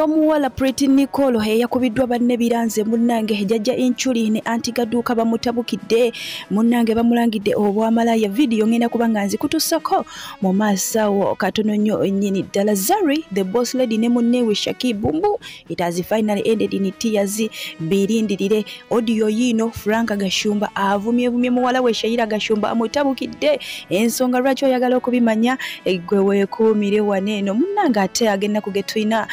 y'omuwala preti nicolo eyakubiddwa banne biranze munnange jajja inchuli ne antigaduuka bamutabukidde. Munnange bamulangidde obwamalaya vidiyo ngenda kuba nga nzikutussako mu maaso awo katono nnyo nnyini ddala. Zari the boss lady ne munneewe shakibumbu it has finally ended in tears. Birindirire odiyo yiino franka gashumba avumyevumye muwala we shayira gashumba amutabukidde. Ensonga lwaki oyagala okubimanya? Gwe weekuumire waneeno munnange ate agenda kugetulina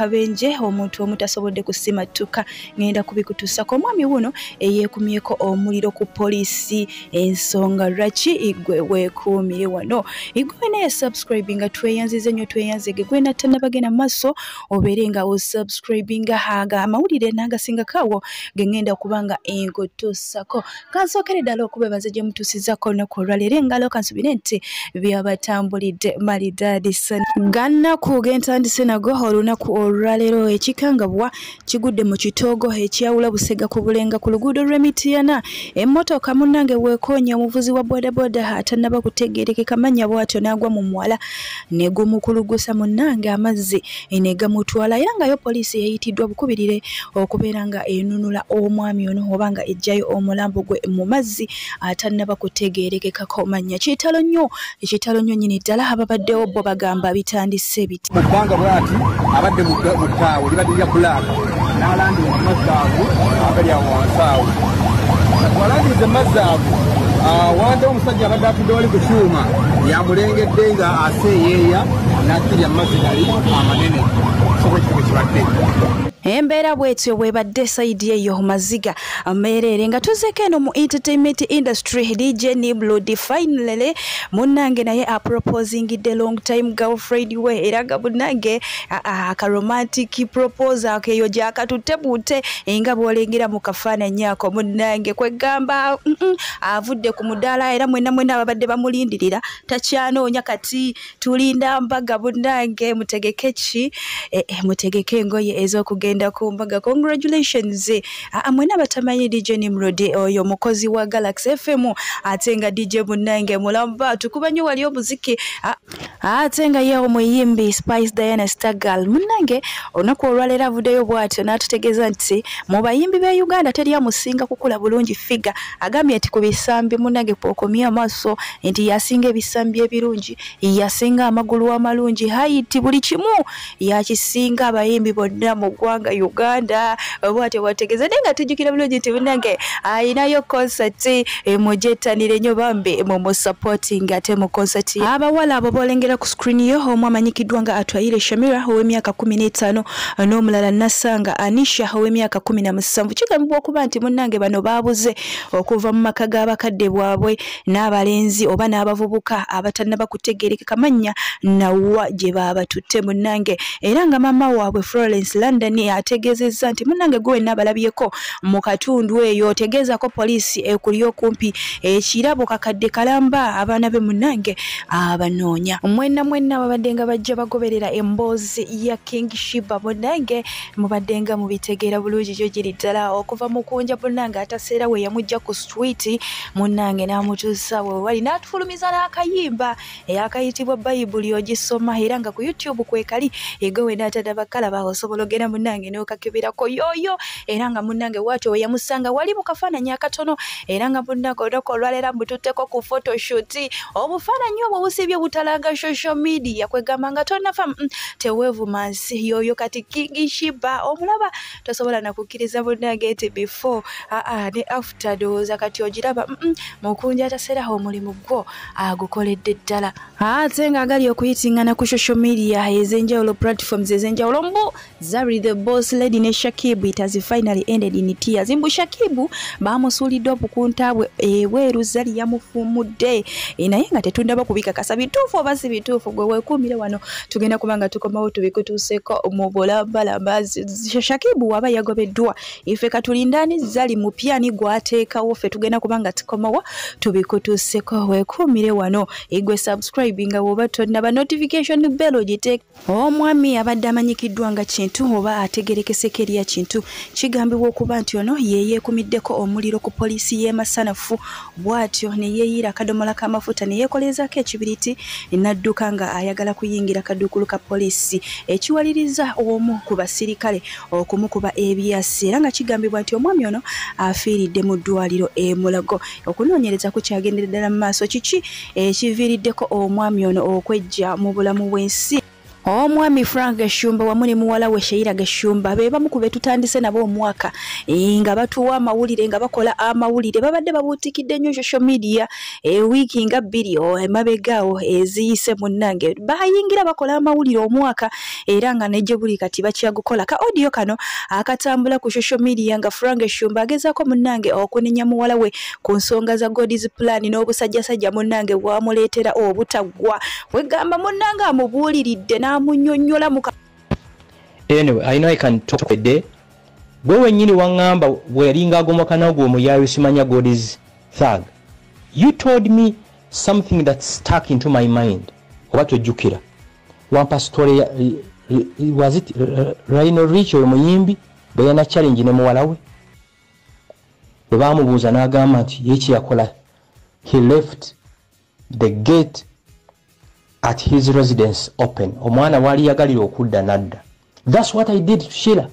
akabenje omuntu omutasobodde kusimattuka ngenda kubikutuusako omwami wuno eyeekumyeko omuliro ku poliisi ensonga lwaki igwe weekuumire wano? Igwe naye subscribe nga tweyanzize nnyo tweyanzige. Gwe natannabagenda maaso obeere nga osubscribinga haga amawulire n'agasingakaawo ge ngenda kuba nga enkutuusako kansookere ddala okubebaza gye mutuusizako olunaku olwaleero engalo kansubire nti byabatambulidde malidaadisa gannaku gentandise nago olunaku olwaleero ekikangabwa kigudde mu kitoogo ekyawula busega ku bulenga ku luguudo lw'emitiyana emmotoka munnange weekoonya omuvuzi wa bodaboda atannaba kutegeerekeka manya bw'atyo n'agwa mu mwala. Ne gumukulugusa munnange amazzi ne gamutwala era ngayo poliisi yayitiddwa bukubirire okubeera nga enunula omwami ono oba nga ejjayo omulambo gwe mu mazzi atannaba kutegeerekekako manya. Kitalo nnyo ekitalo nnyo nnyini ddala ababaddewo bo bagamba bitandise biti mu bbanga bwati abadde mu ttaawo libadde lya bulaaka n'alangira amazzi ago agali awo wansi awo walangiriza emazzi ago wanda omusajja abadde atudde wali ku kyuma yamulengedde nga aseeyeeya n'akkirya amazzi gali amanene. Soba ekituko kibadde embeera bwetyo bwebadde saidi eyo maziga ameerere nga tuzeeko eno mu entertainment industry dj niblod finally munnange naye aproposingidde long time girlfriend we. Era nga munnange akaromantic proposal keyo gyakatutte buute nga bwolengera mu kafaananyi ako. Munnange kwegamba avudde ku mudaala era mwena mwena ababadde bamulindirira takyanoonya kati tulinda mbaga munnange mutegeke ki? Mutegeke engoye ez'okugenda kugenda ku mbaga. Congratulations. Mwena batamanyi dj nimrod oyo mukozi wa galaxy fm ate nga dj munange mulamba. Tukuba nyo wali omuziki. Ate nga ye omuyimbi spice diana stargal munange olunaku olwaleero avuddeyo bw'atyo n'atutegeeza nti mu bayimbi b'e uganda teri amusinga kukula bulungi figa agambye nti ku bisambi munange kwokomya amaaso nti yasinga ebisambi ebirungi. Yasinga amagulu amalungi hayiti buli kimu. Yakisinga abayimbi bonna mu ggwanga uganda bwatyo bwategeeza naye nga tujjukira bulungi nti munange ayinayo konsati mujettanire nnyo bambi mumusupporting ate mu konsati abawala abo bolengera ku screen yo omu amanyikiddwa nga atwayire shamira ow'emyaka kumi n'etaano n'omulala nasanga anisha ow'emyaka kumi na musanvu. Kigambibwa okuba nti munnange bano baabuze okuva mu maka g'abakadde bwabwe n'abalenzi oba n'abavubuka abatannaba kutegeerekeka mannya nawa gye baabatutte munnange era nga maama waabwe florence london ategeezezza nti munnange gwe wenna abalabyeko mu katundu eyo otegeezako poliisi ekuli okumpi. Ekirabo kakadde kalamba abaana be munnange abanoonya. Mwenna mwenna babadde nga bajja bagoberera emboozi ya king shiba munnange mubadde nga mubitegeera bulungi gyo giri ddala. Okuva mukunja munnange ataseera we yamujja ku switi munnange n'amutuusa we wali n'atufulumiza n'akayimba akayitibwa bayibuli ogisoma era nga ku youtube kwekali egwe wenna atadabakalaba osobola ogenda munnange n'okakebirako yoyo era nga munnange waatyo we yamusanga wali mu kafaananyi akatono era nga munnange olunaku olwaleera mbututteko ku photoshoot. Obufaananyi obwo busibye butalanga social media kwegamba nga tonafa teweevuma nsi yoyo kati king shiba omulaba tosobola nakukkiriza munnange nti before aa ne after ndowooza kati ogiraba mukunja ataseeraho omulimu gwo agukoledde ddala. Ate nga agali okuyitingana ku social media ez'enjawulo platforms ez'enjawulo mbu zari the boss lady ne shakibu it finally ended in tears. Mbu shakibu bamusuulidde obukunta bwe ebweru zali yamufumudde. Naye nga tetundaba kubikakasa. Bituufu oba si bituufu gwe weekuumire wano tugenda kuba nga tukomawo tubikutuuseko mu bulambalamba shakibu waba yagobeddwa. Ife katulindani zali mupyani gwateekawo ffe tugenda kuba nga tukomawo tubikutuuseko weekuumire wano igwe subscribe nga woba tonnaba notification bell ogiteeka omwami abadde amanyikiddwa nga kintu oba ate tegerekeseko erya kintu kigambibwa okuba nti ono yeyeekumiddeko omuliro ku poliisi y'e masanafu. Bw'atyo ne yeeyira akadomola k'amafuta ne yeekolezaako ekibiriti n'adduka nga ayagala kuyingira kaduukulu ka poliisi. Ekiwaliriza omu ku basirikale okumukuba ebyasi era nga kigambibwa nti omwami ono afiiridde mu ddwaliro e mulago. Okunoonyereza kukyagendera ddala mu maaso kiki ekiviiriddeko omwami ono okwejja mu bulamu bw'ensi omwami frank eshumba wamu ne muwala we sheira geshumba be bamu ku betutandise nabo omwaka e, nga batuwa amawulire nga bakola amawulire. Babadde babuutikidde nnyo social media ewiiki nga bbiri emabegaawo eziyise munnange bayingira bakola amawulire omwaka era nga nejje buli kati bakyagukola. Ka audio kano akatambula ku social media nga frank eshumba agezaako munnange okunenya muwala we ku nsonga za godis plan n'obusajjasajja munnange bwamuleetera obutaggwa wegamba munnange amubuuliridde n'amunyonnyola muka anyway i know i can talk a day gwe wenyini waŋŋamba bwe yalinga agomoka nagwe omuyayo simanya god is thug. You told me something that stuck into my mind. Oba tojjukira. Wampa story ya was it rhino rich oyo muyimbi? Bwe yana challenge ne muwala we. Bwe bamubuuza n'agamba nti yeki yakola? He left the gate at his residence open. Omwana waali yagalira okudda nadda. Thats what i did to shira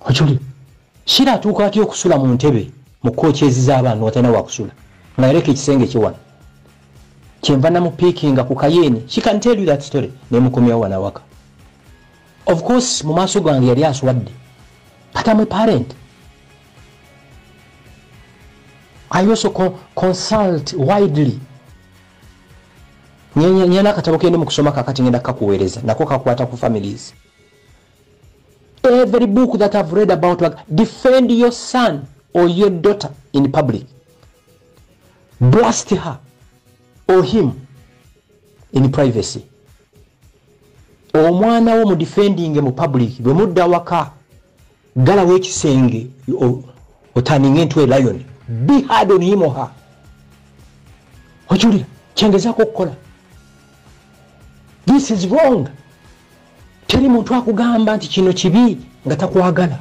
okuli shira atuuka atya okusula mu ntebe mu kookyezi z'abaana watalina wakusula nga yareka ekisenge kiwano kyenva namupiikinga ku kayeeni. She can tell you that story. Nemukomyawo wanawaka. Of course mu maaso gange yali aswadde. But am a parent i also con consult widely. Nyena akatabo kendi mukusoma kakati ngenda kakuweereza nako kakwata ku families. Every book that i've read about like, defend your son or your daughter in public. Blast her or him in privacy. Omwana wo mudefendinge mu public bwe mudda waka galawo ekisenge otaninga entwe lion or her ojulira kyengezaako okukola this is wrong. Teri muntu akugamba nti kino kibi nga takwagala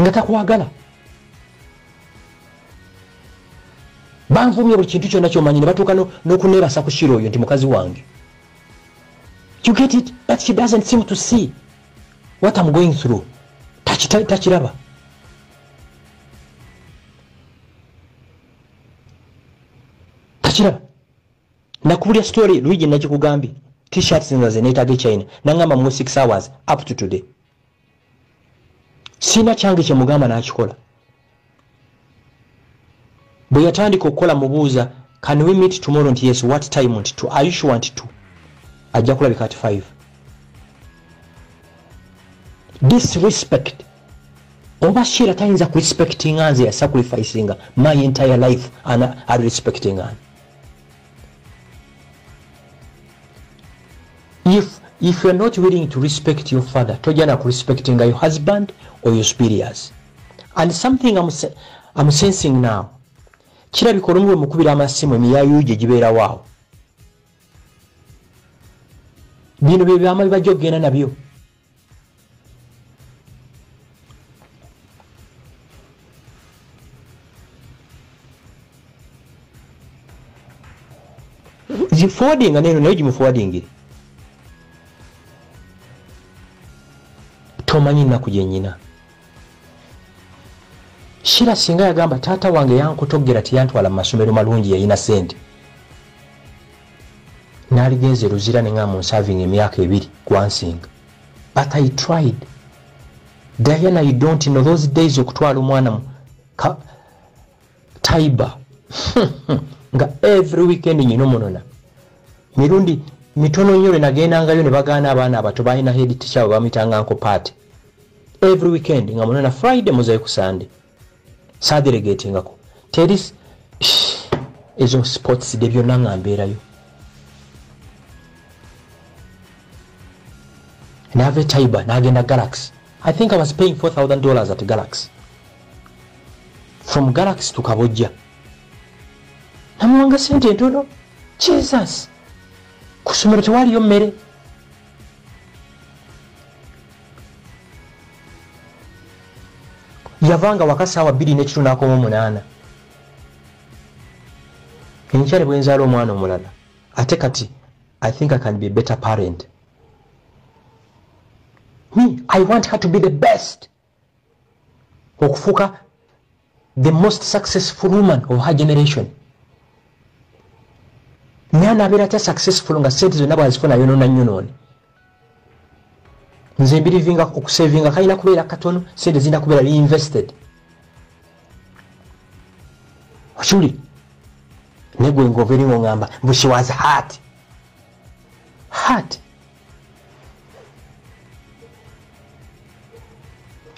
nga takwagala banvumye buli kintu kyonna kyomanyi ne batuuka n'okunebasa ku kiro oyo nti mukazi wange. You get it? But she doesn't seem to see what i'm going through. Takiraba takiraba nakubulya story luigi nakikugambye t-shirts nzaze zeneetaga echina nagamba mu 6 hours up to today. Siina kyange kyemugamba nakikola bwe yatandika okukola mubuuza can we meet tomorrow? Nti yes what time? Nti to are you sure? Nti to ajja kulabika ati 5 disrespect. Oba shira tayinza kurespectinga nze yasacrificinga my entire life ana arespectinga. ani if if you're not willing to respect your father tojja na kurespectinga your husband or your superiors. And something I'm, I'm sensing now kirabika olumu bwe mukubira amasimu emiyayu gye gibeerawaawo bino bye byama bibajja okugenda nabyo. Ziforwardinga neno naye gimuforwardingire tomanyi nnaku gyenyina shira singa yagamba taata wange yankutogera tiyantwala mu masomero malungi yayina sente naligenze luzira nenga munsaving emyaka ebiri gwansinga but i tried. Diana you don't know those days okutwala omwana mu taiba. Nga every weekend nyina omunona. Mirundi mitono nnyo lwe nagendangayo ne bagaana abaana abato balina head teacher bamuyitanga nko party every weekend nga munona friday muzayo ku sunday. Saderegatingako teri ezo sports de byonna nga mbeerayo. Nava etiber nagenda galaxy i think i was paying 4000 dollars at galaxy from galaxy to kabojja. Namuwanga sente entono? Jesus! Ku ssomero tewaliyo mmere yavanga waka saawa bbiri nekitundu akoma omunaana enkyale bwenzaala omwana omulala ate kati i think i can be a better parent. Me i want her to be the best. Okufuuka the most successful woman of her generation. Naye anaabeera atya successful nga sente zonna bwazifuna yonoona nyonoone nze mbirivinga okusavinga kalina kubeera katono sente zirina kubeera reinvested. Okiwuli naye gwe ngaova eri ngaogamba she was heart heart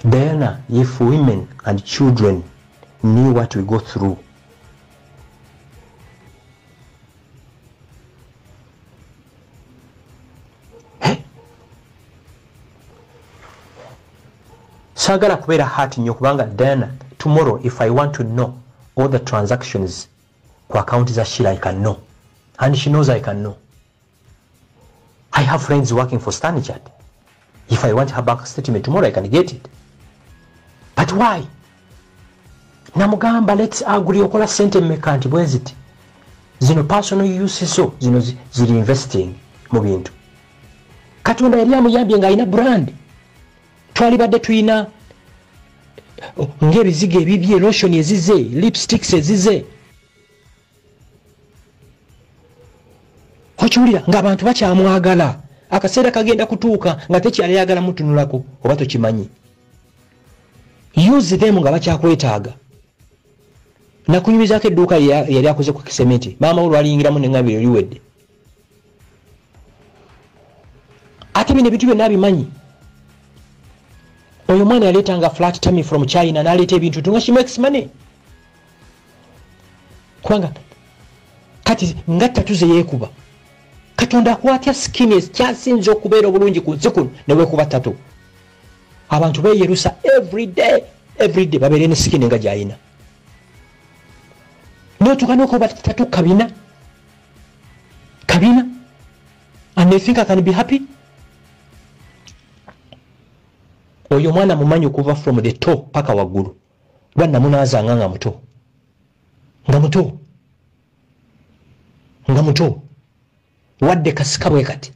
diana if women and children knew what we go through saagala kubeera hat nnyo kubanga then tomorrow if i want to know all the transactions ku account za shira i can know. And she knows i can know. I have friends working for stanichat if i want her bank statement tomorrow i can get it. But why? Namugamba lets agree okola sente mmeka nti bwe zino personal use so zino ziri investing mu bintu. Katonda yali amuyambye ng'alina brand. Twalibadde badde oh, ngaebizigo ebibye lotion ezize lipsticks ezize. Okiwulira ng'abantu bakyamwagala akaseera kagenda kutuuka nga tekyaliyagala mutunulako oba tokimanyi. Use them nga bakyakwetaaga. Nakunyumizako edduuka yali akoze ku kisementi. Maama we lwaliyingiramu neŋambiro liwedde ate bino ebintu byonna bimanyi oyo mwana yaleetanga flat tummy from china naleeta ebintu tunga she makes money. Kubanga kati nga ttatu zeyeekuba katonda akwatya skini kyasinza okubeera obulungi ku nsi kuno newekuba tatu. Abantu beyerusa everyday everyday babeere ne skini nga gyayina. Notuka nokuba tatu kabina. Kabina. And they think i can be happy oyo omwana mumanyi okuva from the to paka waggulu. Lwanamunaazanga nga muto. Nga muto. Nga muto. Wadde kasika bwe kati.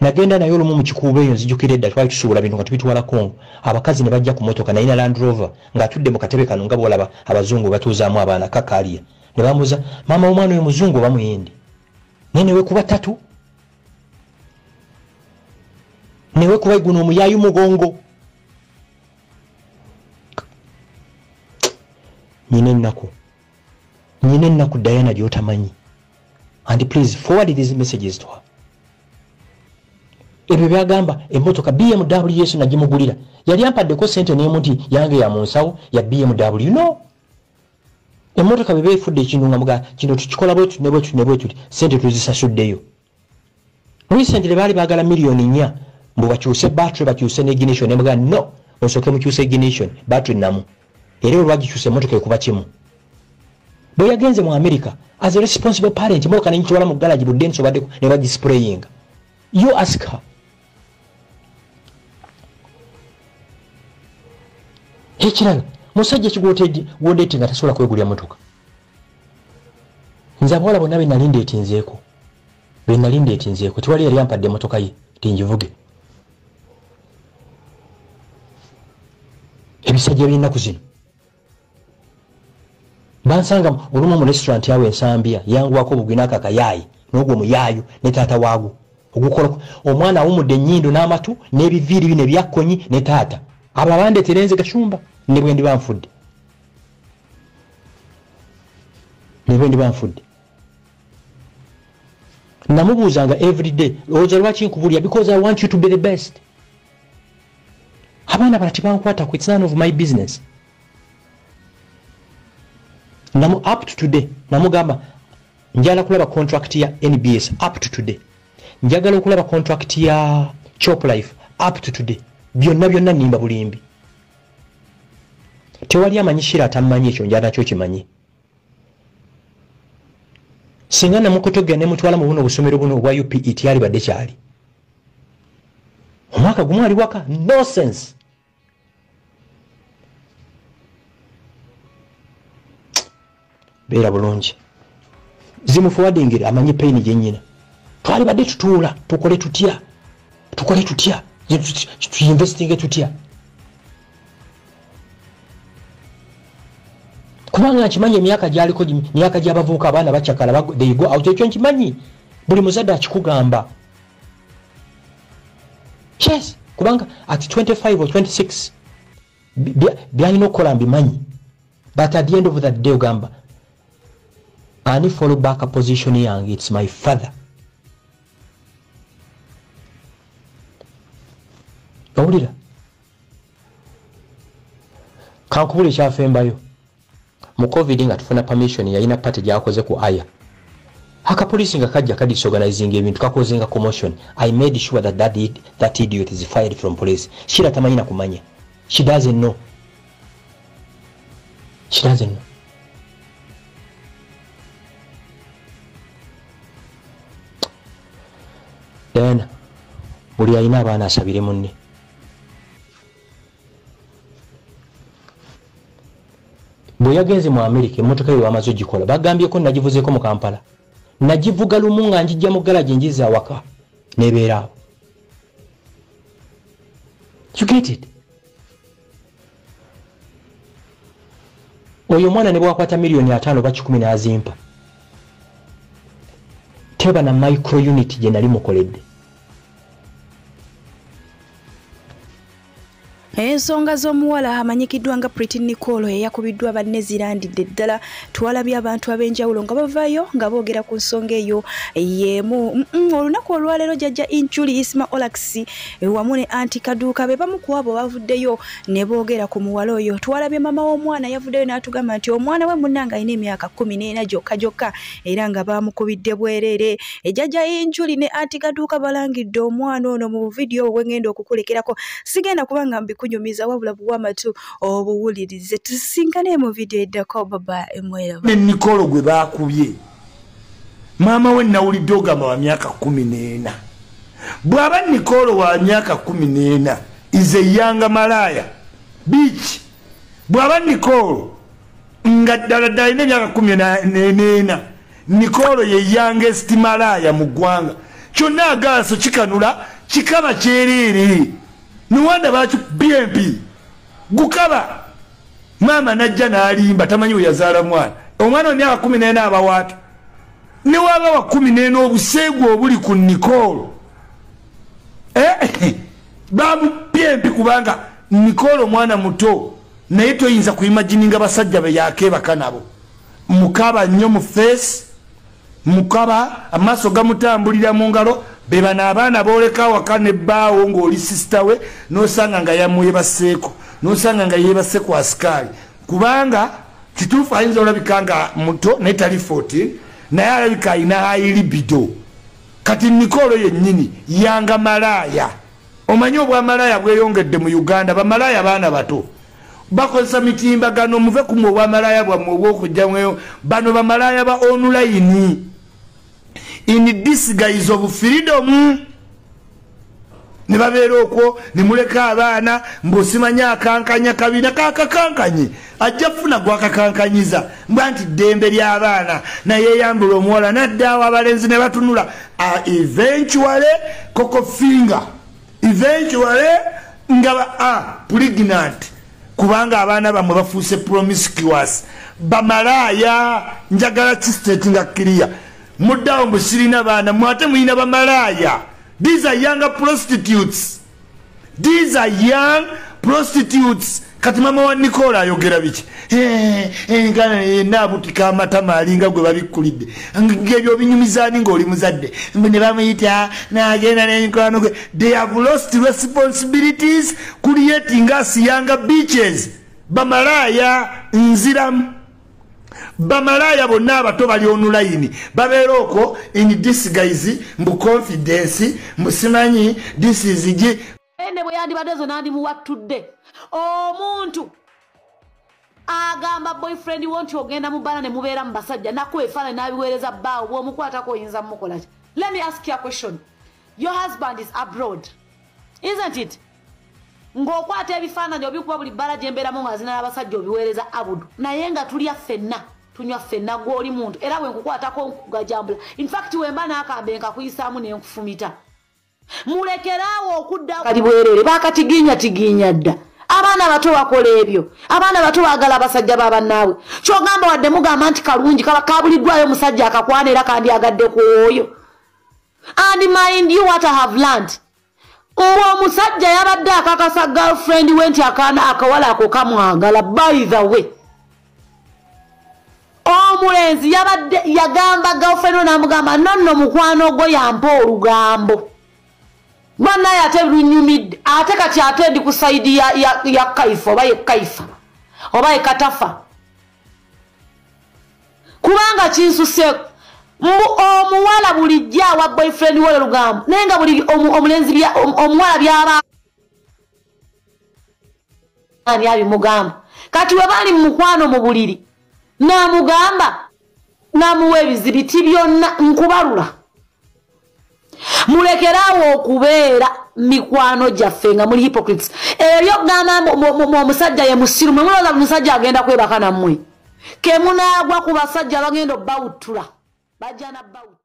Nagenda naye olumu mukikuuba eyo nzijukira edda twali tusuubula bintu nga tubitwala kongo abakazi ne bajja ku motoka nayina landrover ng'atudde mu katebe kano nga bwolaba abazungu batuuzaamu abaana kakaliya ne bamuuza maama womwana oyo muzungu? Oba muyindi naye newekuba tatu newekuba guno omuyayu mugongo. Nyina ennaku. Nyina ennaku dayana gyotamanyi. And please forward these messages to her. Ebyo byagamba emotoka bmw yesu nagimugulira. Yali ampaddeko sente nemu nti yange ya munsawo ya bmw no. Emotoka bwe beefudde ekintu nga muga kino tukikola bwetu nebwetu nebwetuti sente tuzisasuddeyo. Recently baali baagala miliyoni nnya mbwe bakyuse battery bakyuse ne ignition. Nemuga no. Osooke mukyuse ignition battery namu era olwagikyusa emotoka ekuba kimu. Bwe yagenze mu america as a responsible parent motoka nenyitwala mu galagi budde nsobaddeko ne bagisprayinga. You ask her. Ekirala musajja ekigwondeeti nga tasobola kwegulya motoka nze abawala bonna benali ndeetinzeeko. Benali ndeetinzeeko. Tiwali yali ampadde emotoka ye tingivuge ebisajja by'ennaku zino. Bansanga olumu mu restaurant awo ensambya yanguwako obugwinaako akayaayi n'ogwo muyaayo ne taata waagwo ogukola omwana awumudde ennyindo n'amatu n'ebiviiri bino ebyakkonyi ne taata. Abo abandeetera enze gacumba ne bwe ndiba nfudde. Ne bwe ndiba nfudde. Namubuuzanga everyday olowooza lwaki nkubulya because i want you to be the best abaana bala tebankwataku its none of my business. Namu up to today namugamba njagala kulaba contract ya nbs up to today. Njagala okulaba contract ya chop life up to today. Byonna byonna nimba bulimbi. Tewali amanyi shira atamanyi ekyo njala nakyo kimanyi. Singa namukotogera nemutwala mu buno obusomero buno obwa upe tiyalibadde kyali. Omwaka gumu ali waka? Nosense beera bulungi. Zimufuwadingire amanyi payini gyenyina twalibadde tutuula tukole tutya? Tukole tutya? Tuinvestinge tutya? Kubanga nkimanyi emyaka gyaliko myaka gyabavuuka abaana bacyakala theygo out. Ekyo nkimanyi buli muzadde akikugamba. Yes kubanga at 25 or 26 byalina okukola mbimanyi. But at the end of that day ogamba ani follow back a position young? Its my father. Owulira kankubula ekyafembayo mu covid nga tufuna permission yalina pate gyakoze ku aya akapolisi nga kajja ka disorganizing ebintu kakoze nga commotion. I made sure that that, that idiot is fired from police. Shira tamanyi na kumanya. She doesn't know. She doesn't know then buli alina abaana asabire munne. Bwe yagenze mu amerika emotoka ye wamaze ogikola bagambyeko nagivuzeeko mu kampala. Nagivuga lumu nga njijja mu galagi njiza awaka nebeera awo. You get it? Oyo omwana ne bwakwata miliyoni ataano ba kikumi n'azimpa. Teba na micro unit gye nali mukoledde ensonga z'omuwala amanyikiddwa nga priti nicolo eyakubiddwa banne zirandidde ddala twalabye abantu ab'enjawulo nga bavaayo nga boogera ku nsonga eyo yeemu olunaku olwaleero jjajja inchuli isma olax wamu ne anti kaduuka be bamu ku abo bavuddeyo ne boogera ku muwala oyo. Twalabye mama w'omwana yavuddeyo n'atugamba nti omwana we munnanga alina emyaka kumi n'ena gyokka gyokka era nga bamukubidde bwereere ejjajja inchuli ne anti kaduuka balangidde omwana ono mu buvidiyo bwe ngenda okukulekerako. Sigenda kubanga mbi kunyumiza wabula buwamatu obuwulirize. Tusinkane mu vidiyo eddako baba emwera ne nikolo gwe bakubye. Maama we nawulidde ogamba wa myaka kumi n'ena. Bw'aba nikolo wa myaka kumi n'ena ize yanga malaaya biiki bw'aba nikolo nga ddala ddala alina emyaka kumi n'ena nikolo ye yanga estimalaaya mu ggwanga. Kyonna agaaso kikanula kikaba kyereere niwanda baki bmp gukaba. Maama najja nalimba tamanyi we yazaala mwana. Omwana wa myaka kumi nena abawaata newaba wa kumi nena obuseegu obuli ku nikolo eh, bamu bmp kubanga nikolo omwana muto naye toyinza kuimagininga basajja be yakebaka nabo. Mukaba nnyo mu feesi mukaba amaaso gamutambulira mu ngalo bebano abaana boleka waka nebbaawo ngaoli sisita we nosanga nga yamwebaseeko nosanga nga yebase ku asikaali. Kubanga kituufu ayinza olabika nga muto naye tali 14 naye alabika alina hailibido kati nikolo yennyini yanga malaaya. Omanyi obwamalaaya bweyongedde mu uganda bamalaaya baana bato bakozesa mitimbagano muve kumu obwamalaaya bwammwe obwokujjamueyo bano bamalaaya ba online. In disguise of freedom. Ne babeera okwo nemuleka abaana mbuosimanya akankanya kabina kakakankanye ajja kufuna gwakakankanyiza mbwa nti ddembe lyabaana nayeyambula omuwala naddaawo abalenzi ne batunula. Eventuale koko finger. Eventuale nga pregnant kubanga abaana bamwe bafuuse promiscuous. Bamalaaya njagala kistate nga kiriya muddawo mbu sirina baana mwate mulina bamalaaya these are young prostitutes. These are young prostitutes kati mama wa nikola ayogera biki? Enkana yenna abutika amatama alinga gwe babikkulidde ngebyo binyumizani ngaoli muzadde. Ne bamuyita nagenda nenkolano gwe. They have lost responsibilities creating us younger beaches. Bamalaaya nziramu. Bamalaya bonna abato bali onulayini babeera okwo in disguise mbu confidence musimanyi disisigi ene bwe yandibadde zo nandimuwattudde omuntu agamba boyfriend wo nti ogenda mu bbala ne mubeera mu basajja nakuba efaanani n'abiweereza bbaawo bw'omukwatako oyinza mumukolaki let me ask you a question. Your husband is abroad isn't it? Ng'okwata ebifaananyi obikuba buli bbala gye mbeeramu nga zina n'abasajja obiweereza abudu naye nga tulya ffenna tunywa ffenna gw'oli muntu era bwe nkukwatako nkugajambula. Infact wemba n'akambe nkakuyisaamu nenkufumita mulekeraawo okudda kali bwerere. Bakatiginya tiginya dda abaana bato bakola ebyo. Abaana bato baagala abasajja babannaabwe kyogamba wadde mugamba nti kalungi kaba kabuliddwayo omusajja akakwana era kandi agadde ku oyo. And mind you what i have learned? Mbwe omusajja yabadde akakasa girlfriend we nti akaana akawala ako kamwagala by the way. Omulenzi yabadde yagamba girlfriend we namugamba nonno mukwano gwo yampa olugambo bannaye ate lunyumidde ate kati ate ndi ku saidi ya, ya, ya kaifa oba ye kaifa oba ye katafa. Kubanga kinsuseeko omuwala bulijjo awa boyfriend we lugambo naye nga buli omulenzi omuwala byaba ani abimugamba. Kati we bali mumukwano mu buliri namugamba namuwa ebizibiti byonna nkubalula mulekeraawo okubeera mikwano gyaffe nga muli hypocrites. Ebyo kugamba omusajja ye musiru mwe mulooza musajja agenda kwebaka nammwe. Kemunaagwa ku basajja bagenda obbawutula bajja nabbawuta